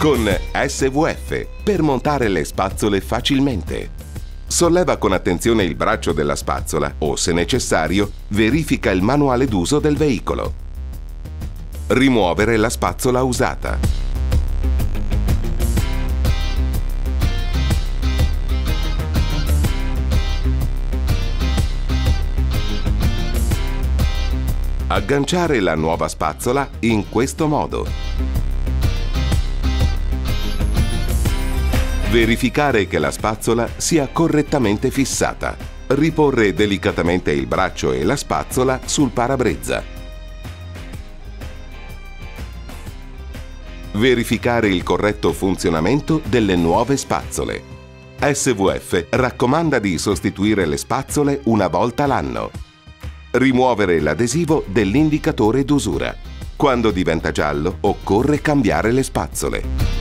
con SVF per montare le spazzole facilmente. Solleva con attenzione il braccio della spazzola o, se necessario, verifica il manuale d'uso del veicolo. Rimuovere la spazzola usata. Agganciare la nuova spazzola in questo modo. Verificare che la spazzola sia correttamente fissata. Riporre delicatamente il braccio e la spazzola sul parabrezza. Verificare il corretto funzionamento delle nuove spazzole. SVF raccomanda di sostituire le spazzole una volta l'anno. Rimuovere l'adesivo dell'indicatore d'usura. Quando diventa giallo occorre cambiare le spazzole.